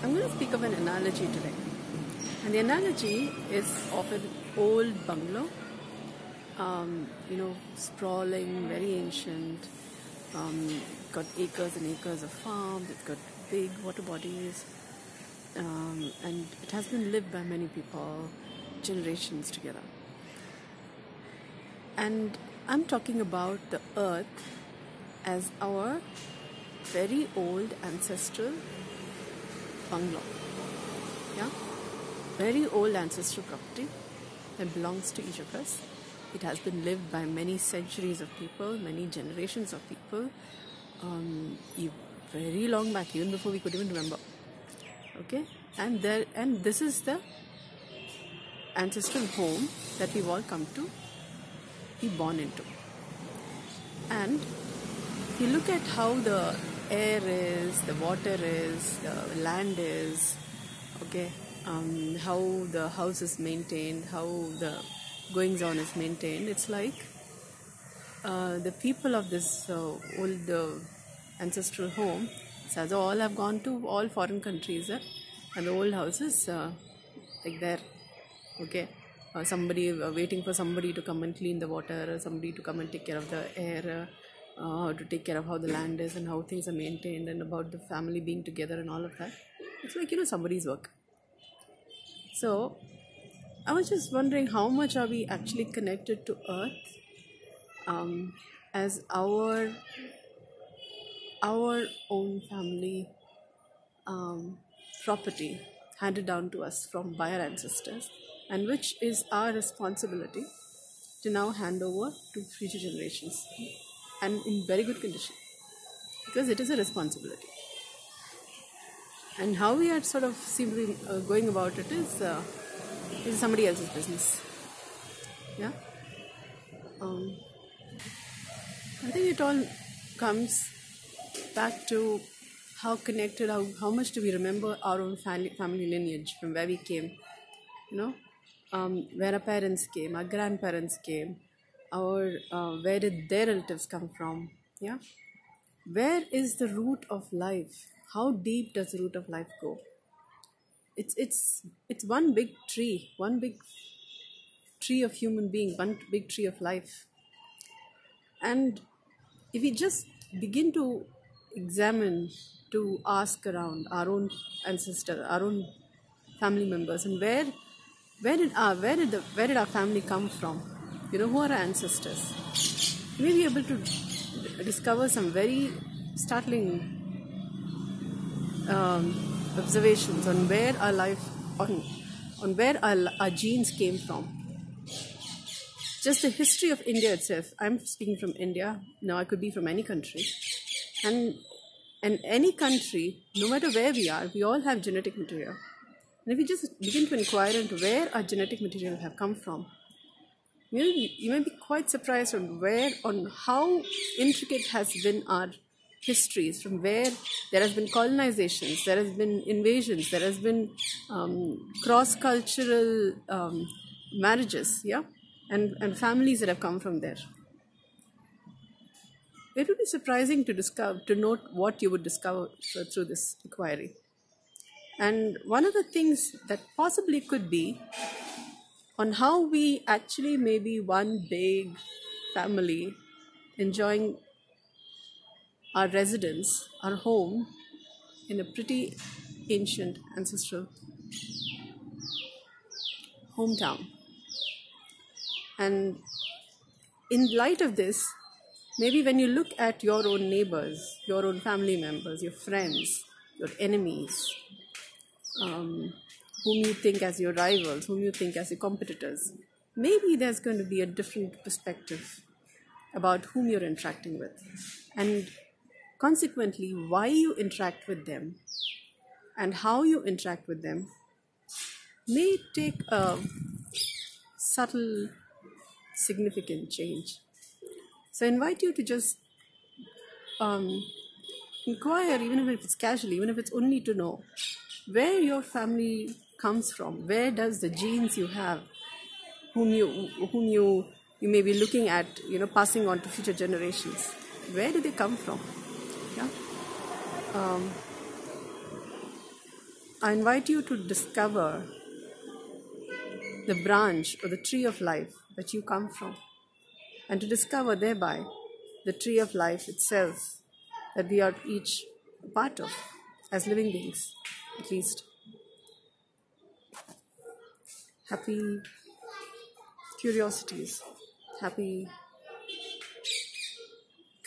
I'm going to speak of an analogy today. And the analogy is of an old bungalow, um, you know, sprawling, very ancient, um, got acres and acres of farm, it's got big water bodies, um, and it has been lived by many people generations together. And I'm talking about the earth as our very old ancestral bungalow. Yeah? Very old ancestral property that belongs to each of us. It has been lived by many centuries of people, many generations of people, um, very long back, even before we could even remember. Okay? And there and this is the ancestral home that we've all come to be born into. And if you look at how the air is, the water is, the land is, okay, um, how the house is maintained, how the goings on is maintained, it's like uh, the people of this uh, old uh, ancestral home, as all have gone to all foreign countries, and the old houses, uh, like there, okay. Uh, somebody uh, waiting for somebody to come and clean the water, somebody to come and take care of the air, uh, how to take care of how the land is and how things are maintained and about the family being together and all of that. It's like, you know, somebody's work. So, I was just wondering how much are we actually connected to Earth um, as our our own family um, property handed down to us from by our ancestors, and which is our responsibility to now hand over to future generations and in very good condition because it is a responsibility. And how we are sort of simply uh, going about it is uh, is somebody else's business. Yeah. Um, I think it all comes back to how connected, how, how much do we remember our own family, family lineage from where we came, you know, um, where our parents came, our grandparents came, our uh, where did their relatives come from? Yeah. Where is the root of life? How deep does the root of life go? It's it's it's one big tree one big tree of human being one big tree of life. And if we just begin to examine to ask around our own ancestors our own family members and where where did our where did the where did our family come from you know, who are our ancestors. You may be able to discover some very startling um, observations on where our life, on, on where our, our genes came from. Just the history of India itself. I'm speaking from India. Now I could be from any country. And and any country, no matter where we are, we all have genetic material. And if we just begin to inquire into where our genetic material have come from, you, you may be quite surprised on where, on how intricate has been our histories, from where there has been colonizations, there has been invasions, there has been um, cross-cultural um, marriages, yeah, and, and families that have come from there. It would be surprising to discover, to note what you would discover through this inquiry. And one of the things that possibly could be on how we actually may be one big family enjoying our residence, our home in a pretty ancient ancestral hometown. And in light of this, maybe when you look at your own neighbors, your own family members, your friends, your enemies, um, whom you think as your rivals, whom you think as your competitors. Maybe there's going to be a different perspective about whom you're interacting with. And consequently, why you interact with them and how you interact with them may take a subtle, significant change. So I invite you to just um, inquire, even if it's casually, even if it's only to know where your family comes from? Where does the genes you have whom you whom you you may be looking at you know passing on to future generations where do they come from? Yeah. Um, I invite you to discover the branch or the tree of life that you come from, and to discover thereby the tree of life itself that we are each part of as living beings, at least. Happy curiosities, happy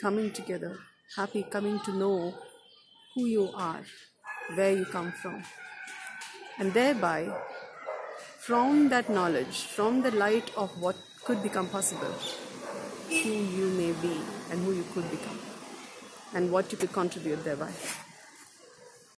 coming together, happy coming to know who you are, where you come from, and thereby, from that knowledge, from the light of what could become possible, who you may be and who you could become, and what you could contribute thereby.